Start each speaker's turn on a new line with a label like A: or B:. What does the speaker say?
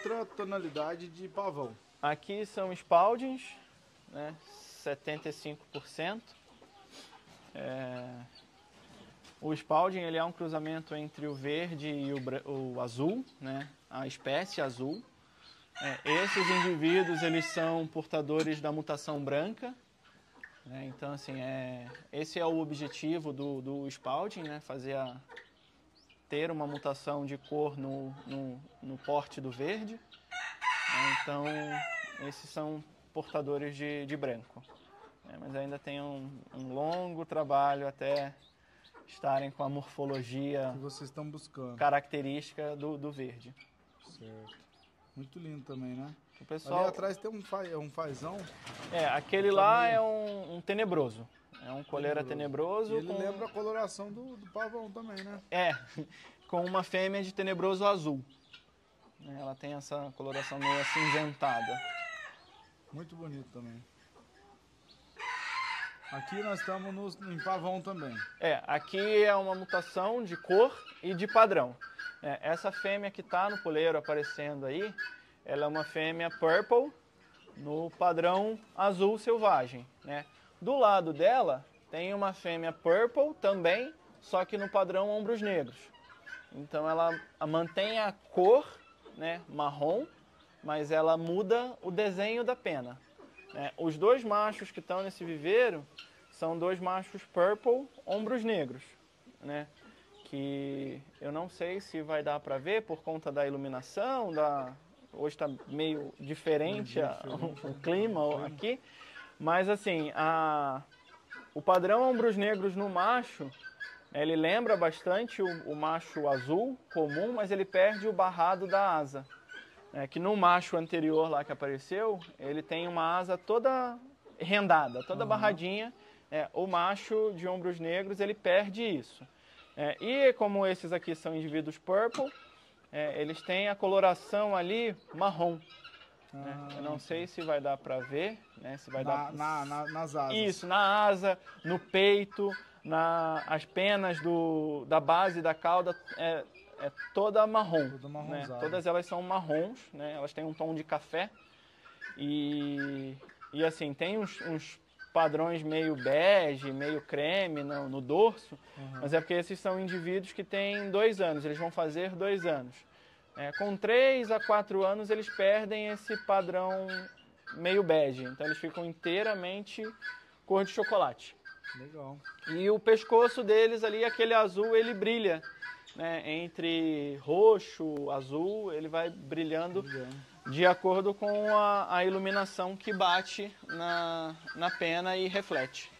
A: outra tonalidade de pavão.
B: Aqui são Spaldings, né? 75%. É... O Spalding ele é um cruzamento entre o verde e o, o azul, né? a espécie azul. É, esses indivíduos eles são portadores da mutação branca. né? Então, assim, é, esse é o objetivo do, do Spalding, né? fazer a, ter uma mutação de cor no, no porte do verde. né? Então, esses são portadores de, de branco. né? Mas ainda tem um, um longo trabalho até estarem com a morfologia
A: Que vocês estão buscando.
B: característica do, do verde.
A: Certo. Muito lindo também, né?
B: O pessoal,
A: Ali atrás tem um, fa... um fazão.
B: é, aquele lá é um, um tenebroso. É um coleira tenebroso.
A: E ele
B: com,
A: lembra a coloração do, do pavão também, né?
B: É, com uma fêmea de tenebroso azul. Né? Ela tem essa coloração meio acinzentada.
A: Muito bonito também. Aqui nós estamos no, em pavão também.
B: É, aqui é uma mutação de cor e de padrão. É, essa fêmea que está no poleiro aparecendo aí, ela é uma fêmea purple no padrão azul selvagem. Né? Do lado dela tem uma fêmea purple também, só que no padrão ombros negros. Então ela mantém a cor né, marrom, mas ela muda o desenho da pena. né? Os dois machos que estão nesse viveiro são dois machos purple, ombros negros, né? Que eu não sei se vai dar para ver por conta da iluminação, da hoje está meio diferente a- o clima aqui, mas assim a o padrão ombros negros no macho ele lembra bastante o, o macho azul comum, mas ele perde o barrado da asa. É, que no macho anterior lá que apareceu, ele tem uma asa toda rendada, toda barradinha. É, o macho de ombros negros, ele perde isso. É, e como esses aqui são indivíduos purple, é, eles têm a coloração ali marrom. né? Eu não sei se vai dar para ver, né? Se vai
A: Na,
B: dar
A: na- na- nas asas.
B: isso, na asa, no peito, na, as penas do, da base da cauda é, é toda marrom. Né? Todas elas são marrons, né? elas têm um tom de café. E, e assim, tem uns, uns padrões meio bege, meio creme no, no dorso, mas é porque esses são indivíduos que têm dois anos, eles vão fazer dois anos. É, com três a quatro anos eles perdem esse padrão meio bege, então eles ficam inteiramente cor de chocolate.
A: Legal.
B: E o pescoço deles ali, aquele azul, ele brilha. Né? Entre roxo, azul, ele vai brilhando
A: Brilhando.
B: de acordo com a, a iluminação que bate na, na pena e reflete.